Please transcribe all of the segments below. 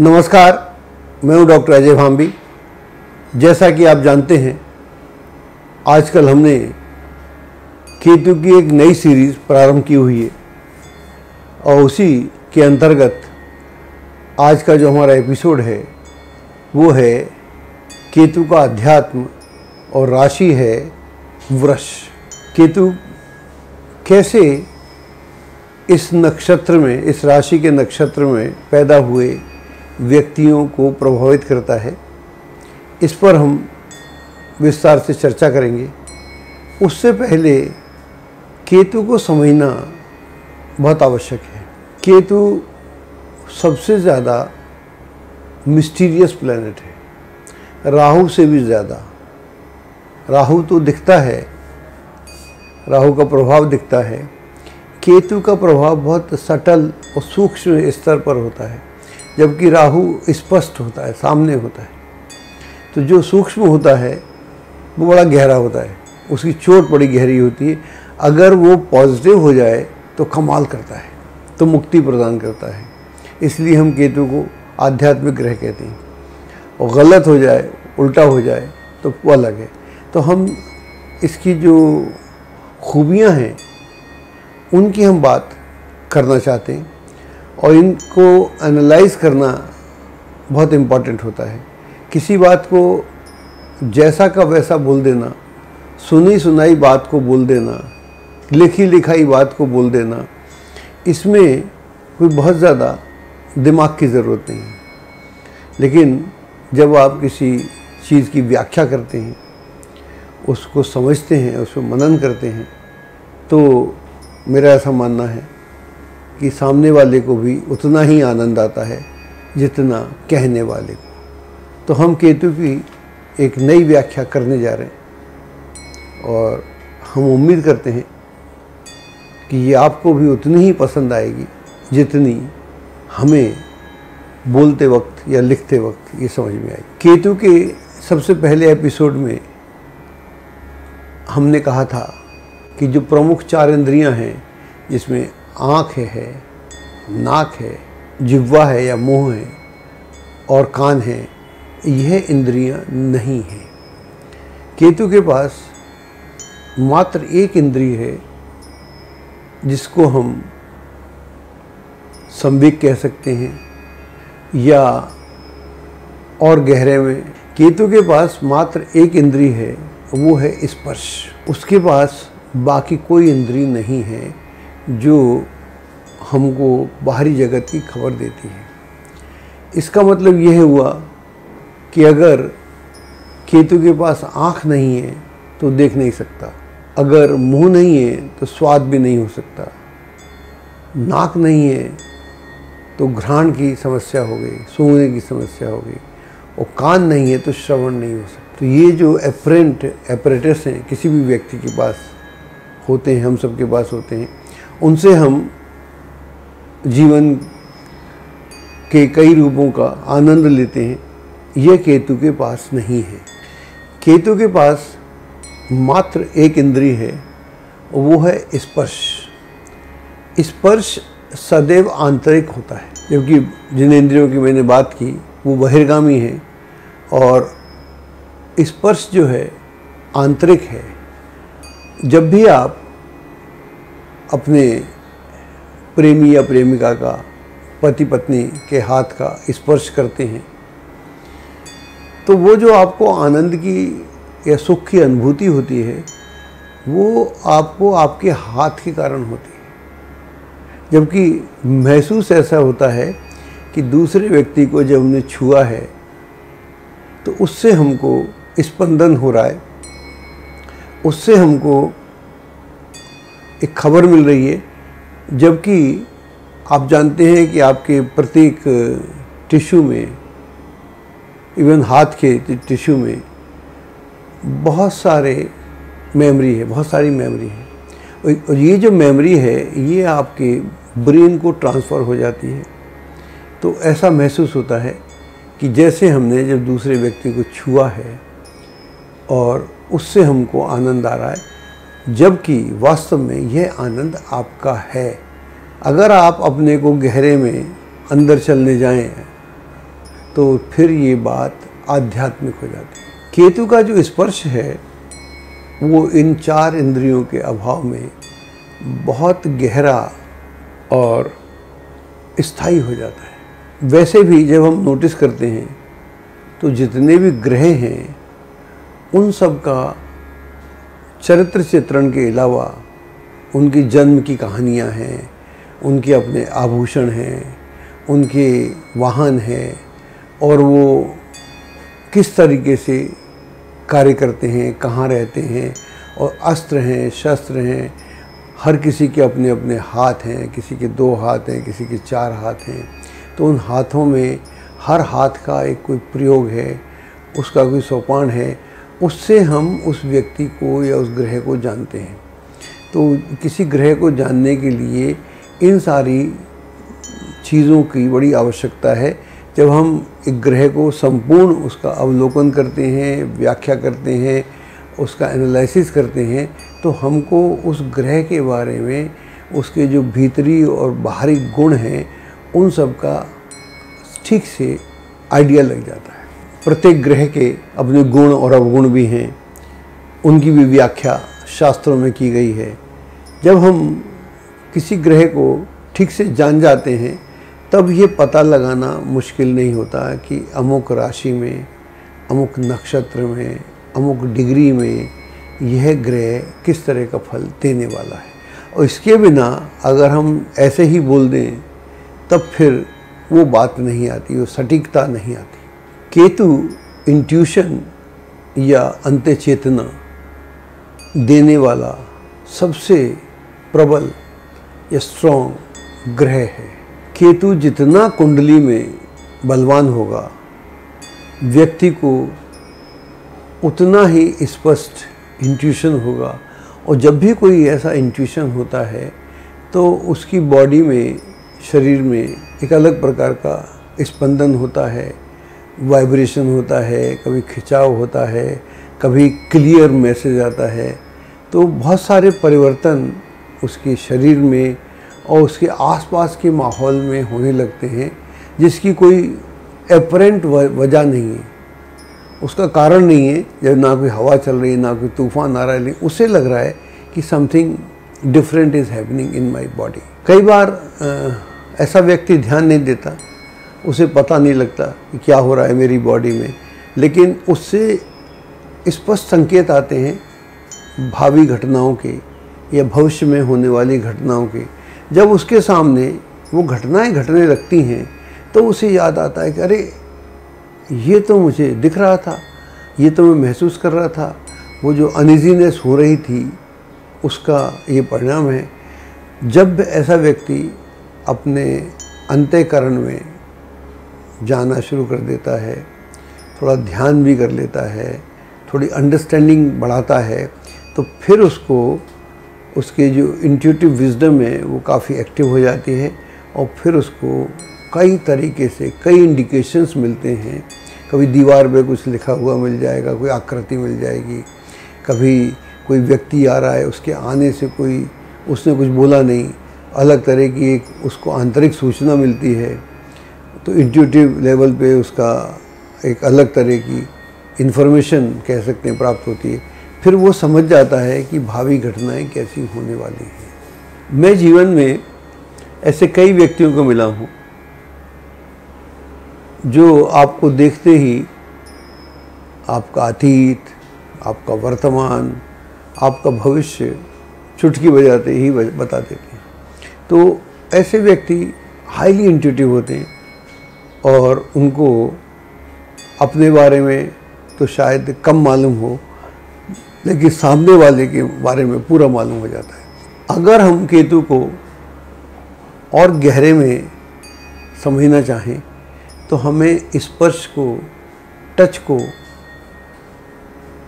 नमस्कार, मैं हूँ डॉक्टर अजय भाम्बी जैसा कि आप जानते हैं, आजकल हमने केतु की एक नई सीरीज़ प्रारंभ की हुई है और उसी के अंतर्गत आज का जो हमारा एपिसोड है, वो है केतु का अध्यात्म और राशि है वृष। केतु कैसे इस नक्षत्र में, इस राशि के नक्षत्र में पैदा हुए व्यक्तियों को प्रभावित करता है। इस पर हम विस्तार से चर्चा करेंगे। उससे पहले केतु को समझना बहुत आवश्यक है। केतु सबसे ज़्यादा मिस्टीरियस प्लैनेट है। राहु से भी ज़्यादा। राहु तो दिखता है। राहु का प्रभाव दिखता है। केतु का प्रभाव बहुत सटल और सूक्ष्म स्तर पर होता है। जबकि राहु स्पष्ट होता है, सामने होता है। तो जो सूक्ष्म होता है, वो बड़ा गहरा होता है। उसकी चोट बड़ी गहरी होती है। अगर वो पॉजिटिव हो जाए तो कमाल करता है तो मुक्ति प्रदान करता है। इसलिए हम केतु को आध्यात्मिक ग्रह कहते हैं। और गलत हो जाए, उल्टा हो जाए तो वो अलग है। तो हम इसकी जो खूबियाँ हैं, उनकी हम बात करना चाहते हैं। और इनको एनालाइज करना बहुत इंपॉर्टेंट होता है। किसी बात को जैसा का वैसा बोल देना, सुनी सुनाई बात को बोल देना, लिखी लिखाई बात को बोल देना, इसमें कोई बहुत ज़्यादा दिमाग की ज़रूरत नहीं है। लेकिन जब आप किसी चीज़ की व्याख्या करते हैं, उसको समझते हैं उस पर मनन करते हैं तो मेरा ऐसा मानना है कि सामने वाले को भी उतना ही आनंद आता है जितना कहने वाले को। तो हम केतु की एक नई व्याख्या करने जा रहे हैं और हम उम्मीद करते हैं कि ये आपको भी उतनी ही पसंद आएगी जितनी हमें बोलते वक्त या लिखते वक्त ये समझ में आई। केतु के सबसे पहले एपिसोड में हमने कहा था कि जो प्रमुख चार इंद्रियाँ हैं, जिसमें आँख है नाक है, जिह्वा है या मुँह है और कान है, यह इंद्रियाँ नहीं हैं। केतु के पास मात्र एक इंद्रिय है, जिसको हम संवेग कह सकते हैं या और गहरे में। केतु के पास मात्र एक इंद्रिय है, वो है स्पर्श। उसके पास बाकी कोई इंद्रिय नहीं है। जो हमको बाहरी जगत की खबर देती है। इसका मतलब यह हुआ कि अगर केतु के पास आँख नहीं है तो देख नहीं सकता। अगर मुँह नहीं है तो स्वाद भी नहीं हो सकता। नाक नहीं है तो घ्राण की समस्या हो गई, सूंघने की समस्या हो गई। और कान नहीं है तो श्रवण नहीं हो सकता। तो ये जो एपरेंट एपरेटस हैं, किसी भी व्यक्ति के पास होते हैं, हम सब के पास होते हैं उनसे हम जीवन के कई रूपों का आनंद लेते हैं। यह केतु के पास नहीं है। केतु के पास मात्र एक इंद्रिय है, वो है स्पर्श। स्पर्श सदैव आंतरिक होता है, जबकि जिन इंद्रियों की मैंने बात की, वो बहिर्गामी है और स्पर्श जो है, आंतरिक है। जब भी आप अपने प्रेमी या प्रेमिका का पति पत्नी के हाथ का स्पर्श करते हैं। तो वो जो आपको आनंद की या सुख की अनुभूति होती है, वो आपको आपके हाथ के कारण होती है। जबकि महसूस ऐसा होता है कि दूसरे व्यक्ति को जब हमने छुआ है तो उससे हमको स्पंदन हो रहा है, उससे हमको एक खबर मिल रही है, जबकि आप जानते हैं कि आपके प्रत्येक टिश्यू में, इवन हाथ के टिश्यू में बहुत सारे मेमोरी है, बहुत सारी मेमोरी है। और ये जो मेमोरी है, ये आपके ब्रेन को ट्रांसफ़र हो जाती है। तो ऐसा महसूस होता है कि जैसे हमने जब दूसरे व्यक्ति को छुआ है, और उससे हमको आनंद आ रहा है जबकि वास्तव में यह आनंद आपका है। अगर आप अपने को गहरे में अंदर चलने जाएँ तो फिर ये बात आध्यात्मिक हो जाती है। केतु का जो स्पर्श है, वो इन चार इंद्रियों के अभाव में बहुत गहरा और स्थायी हो जाता है। वैसे भी जब हम नोटिस करते हैं तो जितने भी ग्रह हैं, उन सब का चरित्र चित्रण के अलावा उनकी जन्म की कहानियाँ हैं, उनके अपने आभूषण हैं, उनके वाहन हैं, और वो किस तरीके से कार्य करते हैं, कहाँ रहते हैं, और अस्त्र हैं, शस्त्र हैं, हर किसी के अपने अपने हाथ हैं, किसी के दो हाथ हैं, किसी के चार हाथ हैं तो उन हाथों में हर हाथ का एक कोई प्रयोग है, उसका कोई सोपान है उससे हम उस व्यक्ति को या उस ग्रह को जानते हैं। तो किसी ग्रह को जानने के लिए इन सारी चीज़ों की बड़ी आवश्यकता है। जब हम एक ग्रह को संपूर्ण उसका अवलोकन करते हैं, व्याख्या करते हैं, उसका एनालिसिस करते हैं तो हमको उस ग्रह के बारे में उसके जो भीतरी और बाहरी गुण हैं, उन सब का ठीक से आइडिया लग जाता है। प्रत्येक ग्रह के अपने गुण और अवगुण भी हैं। उनकी भी व्याख्या शास्त्रों में की गई है। जब हम किसी ग्रह को ठीक से जान जाते हैं, तब ये पता लगाना मुश्किल नहीं होता कि अमुक राशि में, अमुक नक्षत्र में, अमुक डिग्री में यह ग्रह किस तरह का फल देने वाला है। और इसके बिना अगर हम ऐसे ही बोल दें, तब फिर वो बात नहीं आती, वो सटीकता नहीं आती। केतु इंट्यूशन या अंत्य चेतना देने वाला सबसे प्रबल या स्ट्रॉन्ग ग्रह है। केतु जितना कुंडली में बलवान होगा, व्यक्ति को उतना ही स्पष्ट इंट्यूशन होगा और जब भी कोई ऐसा इंट्यूशन होता है तो उसकी बॉडी में, शरीर में एक अलग प्रकार का स्पंदन होता है। वाइब्रेशन होता है कभी खिंचाव होता है कभी क्लियर मैसेज आता है तो बहुत सारे परिवर्तन उसके शरीर में और उसके आसपास के माहौल में होने लगते हैं जिसकी कोई अपरेंट वजह नहीं है। उसका कारण नहीं है जब ना कोई हवा चल रही है ना कोई तूफ़ान आ रहा है उसे लग रहा है कि something different is happening in my body कई बार आ, ऐसा व्यक्ति ध्यान नहीं देता उसे पता नहीं लगता कि क्या हो रहा है मेरी बॉडी में। लेकिन उससे स्पष्ट संकेत आते हैं भावी घटनाओं के या भविष्य में होने वाली घटनाओं के। जब उसके सामने वो घटनाएँ घटने लगती हैं तो उसे याद आता है कि अरे, ये तो मुझे दिख रहा था, ये तो मैं महसूस कर रहा था, वो जो अनइजीनेस हो रही थी, उसका ये परिणाम है। जब ऐसा व्यक्ति अपने अंत्यकरण में जाना शुरू कर देता है, थोड़ा ध्यान भी कर लेता है, थोड़ी अंडरस्टैंडिंग बढ़ाता है तो फिर उसको, उसके जो इंट्यूटिव विजडम है, वो काफ़ी एक्टिव हो जाती है और फिर उसको कई तरीके से, कई इंडिकेशंस मिलते हैं। कभी दीवार पे कुछ लिखा हुआ मिल जाएगा, कोई आकृति मिल जाएगी, कभी कोई व्यक्ति आ रहा है, उसके आने से कोई, उसने कुछ बोला नहीं, अलग तरह की एक उसको आंतरिक सूचना मिलती है। तो इंट्यूटिव लेवल पे उसका एक अलग तरह की इन्फॉर्मेशन कह सकते हैं, प्राप्त होती है। फिर वो समझ जाता है कि भावी घटनाएँ कैसी होने वाली हैं। मैं जीवन में ऐसे कई व्यक्तियों को मिला हूँ, जो आपको देखते ही आपका अतीत, आपका वर्तमान, आपका भविष्य चुटकी बजाते ही बता देते हैं तो ऐसे व्यक्ति हाईली इंट्यूटिव होते हैं। और उनको अपने बारे में तो शायद कम मालूम हो, लेकिन सामने वाले के बारे में पूरा मालूम हो जाता है। अगर हम केतु को और गहरे में समझना चाहें तो हमें स्पर्श को, टच को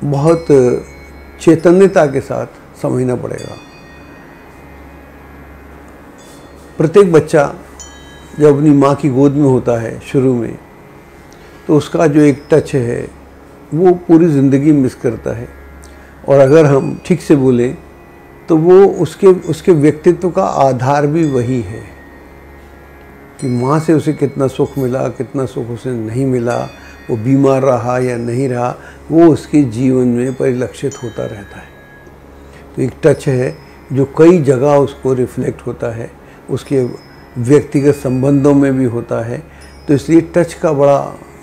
बहुत चैतन्यता के साथ समझना पड़ेगा। प्रत्येक बच्चा जब अपनी माँ की गोद में होता है शुरू में तो उसका जो एक टच है, वो पूरी ज़िंदगी मिस करता है। और अगर हम ठीक से बोलें तो वो उसके उसके व्यक्तित्व का आधार भी वही है कि माँ से उसे कितना सुख मिला, कितना सुख उसे नहीं मिला, वो बीमार रहा या नहीं रहा, वो उसके जीवन में परिलक्षित होता रहता है। तो एक टच है जो कई जगह उसको रिफ्लेक्ट होता है, उसके व्यक्तिगत संबंधों में भी होता है तो इसलिए टच का बड़ा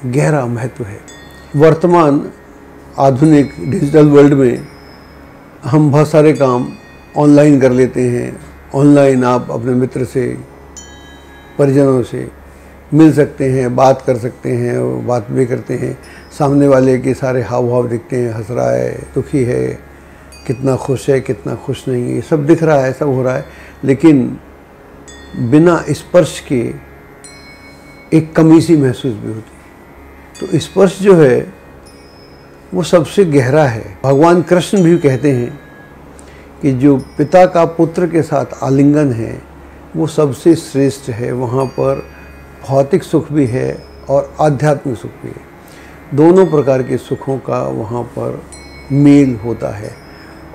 गहरा महत्व है। वर्तमान आधुनिक डिजिटल वर्ल्ड में हम बहुत सारे काम ऑनलाइन कर लेते हैं। ऑनलाइन आप अपने मित्र से, परिजनों से मिल सकते हैं, बात कर सकते हैं, बात भी करते हैं। सामने वाले के सारे हाव भाव दिखते हैं, हंस रहा है, दुखी है, कितना खुश है, कितना खुश नहीं है सब दिख रहा है, सब हो रहा है। लेकिन बिना स्पर्श के एक कमी सी महसूस भी होती है। तो स्पर्श जो है, वो सबसे गहरा है। भगवान कृष्ण भी कहते हैं कि जो पिता का पुत्र के साथ आलिंगन है, वो सबसे श्रेष्ठ है। वहाँ पर भौतिक सुख भी है और आध्यात्मिक सुख भी है। दोनों प्रकार के सुखों का वहाँ पर मेल होता है।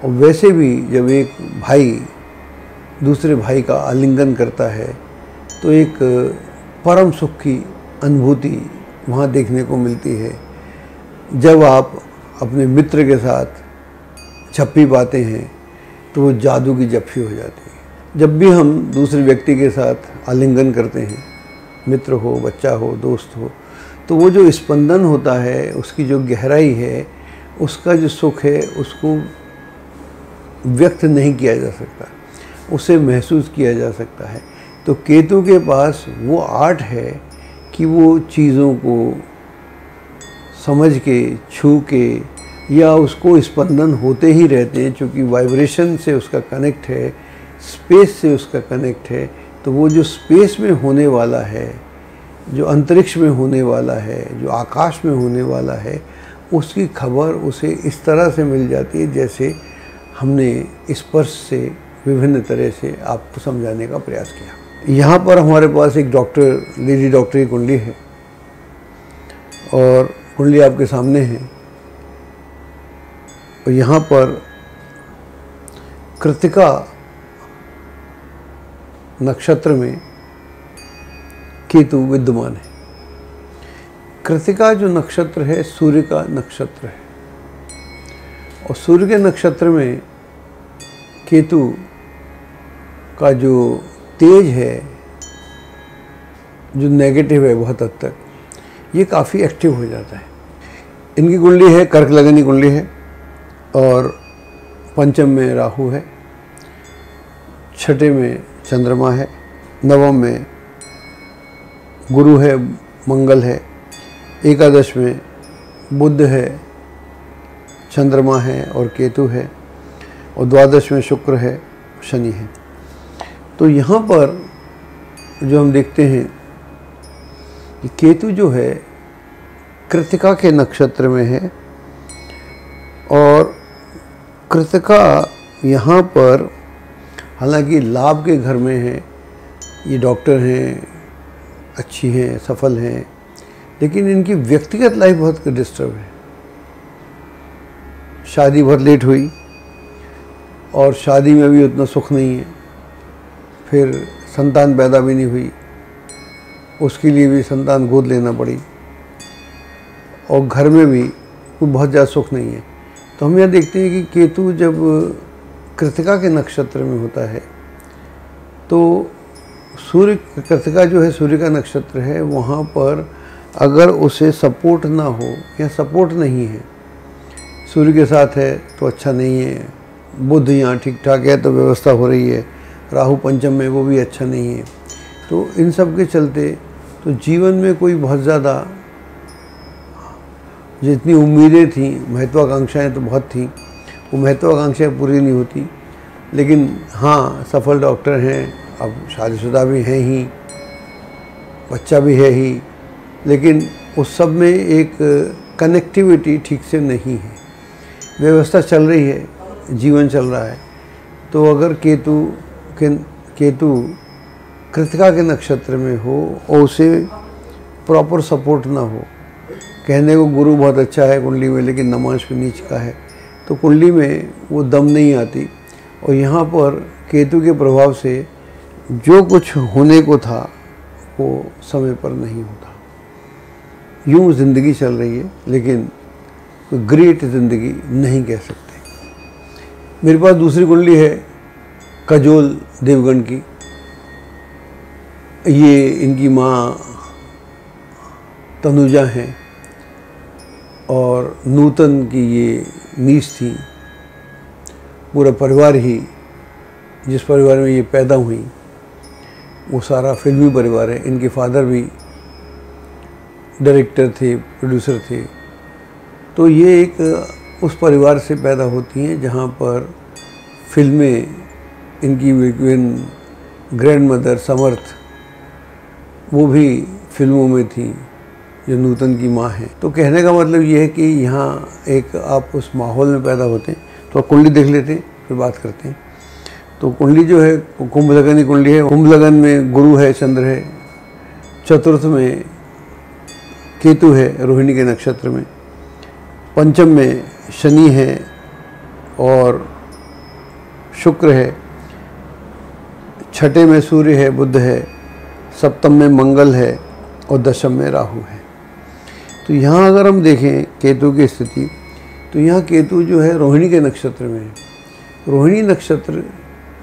और वैसे भी जब एक भाई दूसरे भाई का आलिंगन करता है तो एक परम सुख की अनुभूति वहाँ देखने को मिलती है। जब आप अपने मित्र के साथ छप्पी पाते हैं तो वो जादू की जप्फी हो जाती है। जब भी हम दूसरे व्यक्ति के साथ आलिंगन करते हैं, मित्र हो, बच्चा हो, दोस्त हो तो वो जो स्पंदन होता है, उसकी जो गहराई है, उसका जो सुख है, उसको व्यक्त नहीं किया जा सकता। उसे महसूस किया जा सकता है। तो केतु के पास वो आर्ट है कि वो चीज़ों को समझ के, छू के या उसको स्पंदन होते ही रहते हैं क्योंकि वाइब्रेशन से उसका कनेक्ट है स्पेस से उसका कनेक्ट है तो वो जो स्पेस में होने वाला है, जो अंतरिक्ष में होने वाला है, जो आकाश में होने वाला है, उसकी खबर उसे इस तरह से मिल जाती है जैसे हमने स्पर्श से विभिन्न तरह से आपको समझाने का प्रयास किया। यहाँ पर हमारे पास एक डॉक्टर लेडी डॉक्टर की कुंडली है और कुंडली आपके सामने है। और यहाँ पर कृतिका नक्षत्र में केतु विद्यमान है। कृतिका जो नक्षत्र है, सूर्य का नक्षत्र है। और सूर्य के नक्षत्र में केतु का जो तेज है, जो नेगेटिव है बहुत हद तक, ये काफ़ी एक्टिव हो जाता है। इनकी कुंडली है, कर्क लगनी कुंडली है और पंचम में राहु है, छठे में चंद्रमा है, नवम में गुरु है, मंगल है, एकादश में बुद्ध है, चंद्रमा है और केतु है और द्वादश में शुक्र है, शनि है। तो यहाँ पर जो हम देखते हैं कि केतु जो है कृतिका के नक्षत्र में है और कृतिका यहाँ पर हालाँकि लाभ के घर में है, ये डॉक्टर हैं, अच्छी हैं, सफल हैं, लेकिन इनकी व्यक्तिगत लाइफ बहुत डिस्टर्ब है। शादी बहुत लेट हुई और शादी में भी उतना सुख नहीं है। फिर संतान पैदा भी नहीं हुई। उसके लिए भी संतान गोद लेना पड़ी। और घर में भी कोई बहुत ज़्यादा सुख नहीं है। तो हम यह देखते हैं कि केतु जब कृतिका के नक्षत्र में होता है तो सूर्य कृतिका जो है, सूर्य का नक्षत्र है, वहाँ पर अगर उसे सपोर्ट ना हो या सपोर्ट नहीं है, सूर्य के साथ है तो अच्छा नहीं है। बुद्ध यहाँ ठीक ठाक है तो व्यवस्था हो रही है। राहु पंचम में, वो भी अच्छा नहीं है। तो इन सब के चलते तो जीवन में कोई बहुत ज़्यादा, जितनी उम्मीदें थी, महत्वाकांक्षाएँ तो बहुत थी, वो महत्वाकांक्षाएँ पूरी नहीं होती। लेकिन हाँ सफल डॉक्टर हैं, अब शादीशुदा भी हैं ही, बच्चा भी है ही, लेकिन उस सब में एक कनेक्टिविटी ठीक से नहीं है। व्यवस्था चल रही है, जीवन चल रहा है। तो अगर केतु के केतु कृतिका के नक्षत्र में हो और उसे प्रॉपर सपोर्ट ना हो। कहने को गुरु बहुत अच्छा है कुंडली में, लेकिन नमाज़ भी नीच का है। तो कुंडली में वो दम नहीं आती। और यहाँ पर केतु के प्रभाव से जो कुछ होने को था, वो समय पर नहीं होता। यूँ ज़िंदगी चल रही है, लेकिन ग्रेट ज़िंदगी नहीं कह सकते। मेरे पास दूसरी कुंडली है कजोल देवगन की। ये इनकी माँ तनुजा हैं और नूतन की ये नीस थी। पूरा परिवार ही, जिस परिवार में ये पैदा हुई, वो सारा फिल्मी परिवार है। इनके फादर भी डायरेक्टर थे, प्रोड्यूसर थे। तो ये एक उस परिवार से पैदा होती हैं जहाँ पर फ़िल्में इनकी विक्विन ग्रैंड मदर समर्थ, वो भी फ़िल्मों में थी, जो नूतन की माँ है। तो कहने का मतलब ये है कि यहाँ एक आप उस माहौल में पैदा होते हैं तो आप कुंडली देख लेते हैं, फिर बात करते हैं। तो कुंडली जो है कुंभ लगन की कुंडली है। कुंभ लगन में गुरु है, चंद्र है। चतुर्थ में केतु है, रोहिणी के नक्षत्र में। पंचम में शनि है और शुक्र है। छठे में सूर्य है बुद्ध है, सप्तम में मंगल है और दशम में राहु है। तो यहाँ अगर हम देखें केतु की स्थिति तो यहाँ केतु जो है रोहिणी के नक्षत्र में है। रोहिणी नक्षत्र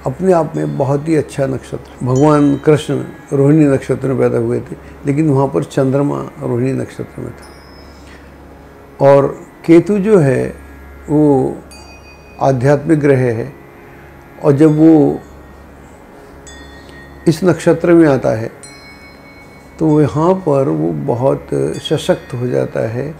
अपने आप में बहुत ही अच्छा नक्षत्र भगवान कृष्ण रोहिणी नक्षत्र में पैदा हुए थे, लेकिन वहाँ पर चंद्रमा रोहिणी नक्षत्र में था। और केतु जो है, वो आध्यात्मिक ग्रह है और जब वो इस नक्षत्र में आता है तो यहाँ पर वो बहुत सशक्त हो जाता है।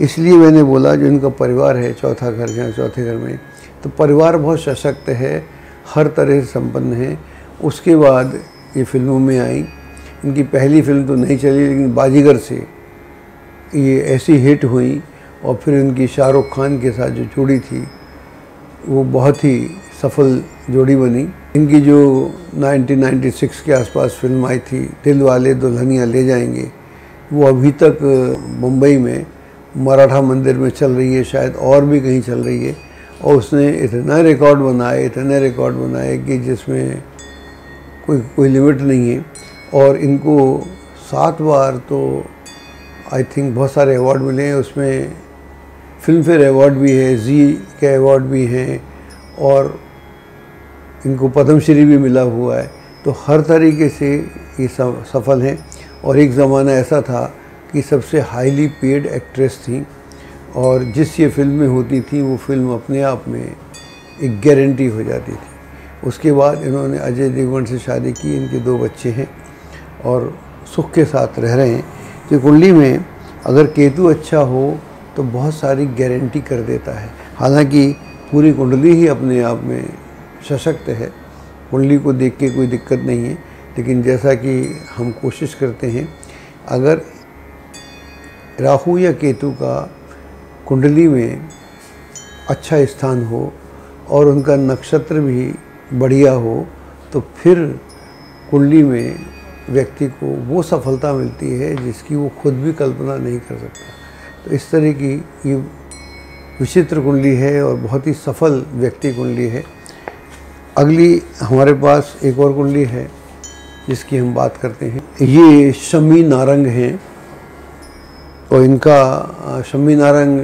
इसलिए मैंने बोला जो इनका परिवार है, चौथा घर जहाँ चौथे घर में तो परिवार बहुत सशक्त है, हर तरह से संपन्न है। उसके बाद ये फ़िल्मों में आई। इनकी पहली फ़िल्म तो नहीं चली, लेकिन बाजीगर से ये ऐसी हिट हुई और फिर इनकी शाहरुख खान के साथ जो जोड़ी थी, वो बहुत ही सफल जोड़ी बनी। इनकी जो 1996 के आसपास फ़िल्म आई थी, दिल वाले दुल्हनिया ले जाएँगे, वो अभी तक मुंबई में मराठा मंदिर में चल रही है, शायद और भी कहीं चल रही है। और उसने इतना रिकॉर्ड बनाए इतने रिकॉर्ड बनाए कि जिसमें कोई कोई लिमिट नहीं है। और इनको सात बार तो आई थिंक बहुत सारे अवार्ड मिले हैं। उसमें फ़िल्म फेयर अवार्ड भी है, जी के अवार्ड भी हैं और इनको पद्मश्री भी मिला हुआ है। तो हर तरीके से ये सफल हैं। और एक ज़माना ऐसा था कि सबसे हाईली पेड एक्ट्रेस थी। और जिस ये फ़िल्म होती थी, वो फ़िल्म अपने आप में एक गारंटी हो जाती थी। उसके बाद इन्होंने अजय देवगन से शादी की, इनके दो बच्चे हैं और सुख के साथ रह रहे हैं। तो कुंडली में अगर केतु अच्छा हो तो बहुत सारी गारंटी कर देता है। हालाँकि पूरी कुंडली ही अपने आप में सशक्त है। कुंडली को देख के कोई दिक्कत नहीं है, लेकिन जैसा कि हम कोशिश करते हैं, अगर राहु या केतु का कुंडली में अच्छा स्थान हो और उनका नक्षत्र भी बढ़िया हो तो फिर कुंडली में व्यक्ति को वो सफलता मिलती है जिसकी वो खुद भी कल्पना नहीं कर सकता। तो इस तरह की ये विचित्र कुंडली है और बहुत ही सफल व्यक्ति कुंडली है। अगली हमारे पास एक और कुंडली है, जिसकी हम बात करते हैं। ये शमी नारंग हैं, और इनका शमी नारंग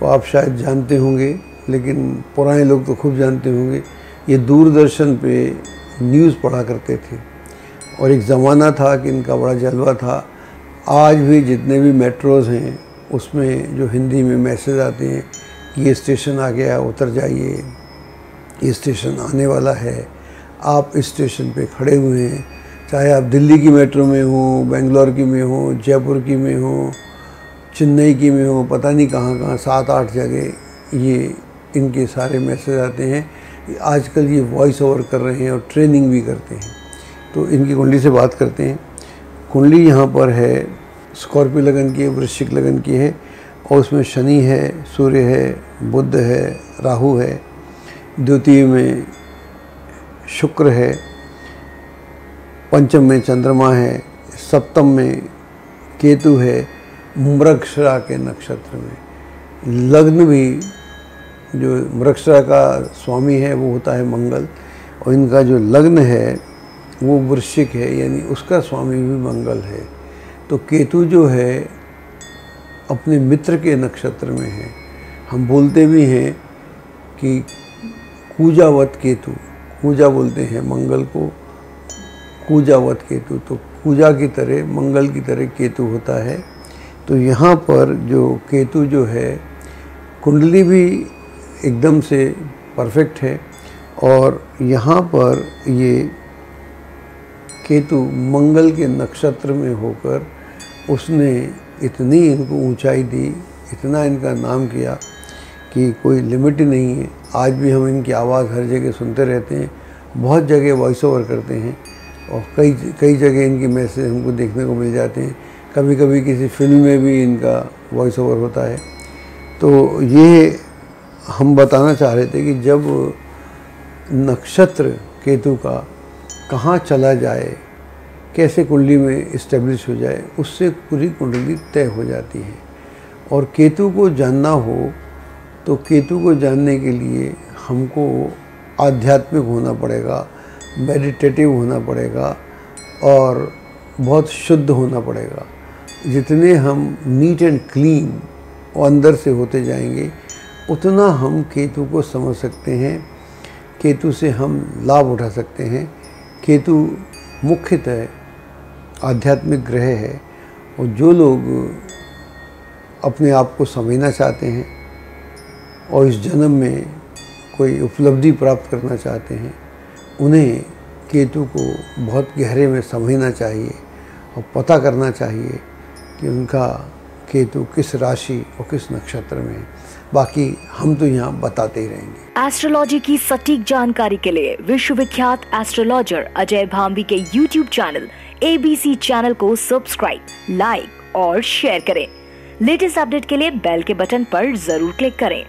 को आप शायद जानते होंगे, लेकिन पुराने लोग तो खूब जानते होंगे। ये दूरदर्शन पे न्यूज़ पढ़ा करते थे, और एक ज़माना था कि इनका बड़ा जलवा था। आज भी जितने भी मेट्रोज़ हैं, उसमें जो हिंदी में मैसेज आते हैं कि ये स्टेशन आ गया, उतर जाइए। ये स्टेशन आने वाला है। आप इस स्टेशन पे खड़े हुए हैं। चाहे आप दिल्ली की मेट्रो में हो, बेंगलोर की में हो, जयपुर की में हो, चेन्नई की में हो, पता नहीं कहाँ कहाँ, सात आठ जगह ये इनके सारे मैसेज आते हैं। आजकल ये वॉइस ओवर कर रहे हैं और ट्रेनिंग भी करते हैं। तो इनकी कुंडली से बात करते हैं। कुंडली यहाँ पर है, स्कॉर्पियो लगन की है, वृश्चिक लगन की है और उसमें शनि है, सूर्य है बुद्ध है, राहु है। द्वितीय में शुक्र है, पंचम में चंद्रमा है, सप्तम में केतु है मृक्षरा के नक्षत्र में। लग्न भी जो मृक्षरा का स्वामी है, वो होता है मंगल, और इनका जो लग्न है, वो वृश्चिक है, यानी उसका स्वामी भी मंगल है। तो केतु जो है, अपने मित्र के नक्षत्र में है। हम बोलते भी हैं कि कूजावत केतु कूजा बोलते हैं मंगल को कूजावत केतु तो कूजा की तरह, मंगल की तरह केतु होता है। तो यहाँ पर जो केतु जो है, कुंडली भी एकदम से परफेक्ट है, और यहाँ पर ये केतु मंगल के नक्षत्र में होकर उसने इतनी इनको ऊंचाई दी, इतना इनका नाम किया कि कोई लिमिट ही नहीं है। आज भी हम इनकी आवाज़ हर जगह सुनते रहते हैं, बहुत जगह वॉइस ओवर करते हैं और कई कई जगह इनकी मैसेज हमको देखने को मिल जाते हैं। कभी कभी किसी फ़िल्म में भी इनका वॉइस ओवर होता है। तो ये हम बताना चाह रहे थे कि जब नक्षत्र केतु का कहाँ चला जाए, कैसे कुंडली में इस्टेब्लिश हो जाए, उससे पूरी कुंडली तय हो जाती है। और केतु को जानना हो तो केतु को जानने के लिए हमको आध्यात्मिक होना पड़ेगा मेडिटेटिव होना पड़ेगा और बहुत शुद्ध होना पड़ेगा। जितने हम नीट एंड क्लीन अंदर से होते जाएँगे, उतना हम केतु को समझ सकते हैं, केतु से हम लाभ उठा सकते हैं। केतु मुख्यतः आध्यात्मिक ग्रह है और जो लोग अपने आप को समझना चाहते हैं और इस जन्म में कोई उपलब्धि प्राप्त करना चाहते हैं, उन्हें केतु को बहुत गहरे में समझना चाहिए और पता करना चाहिए कि उनका केतु किस राशि और किस नक्षत्र में बाकी हम तो यहाँ बताते ही रहेंगे। एस्ट्रोलॉजी की सटीक जानकारी के लिए विश्वविख्यात एस्ट्रोलॉजर अजय भाम्बी के यूट्यूब चैनल एबीसी चैनल को सब्सक्राइब, लाइक और शेयर करें। लेटेस्ट अपडेट के लिए बेल के बटन पर ज़रूर क्लिक करें।